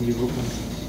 Европа.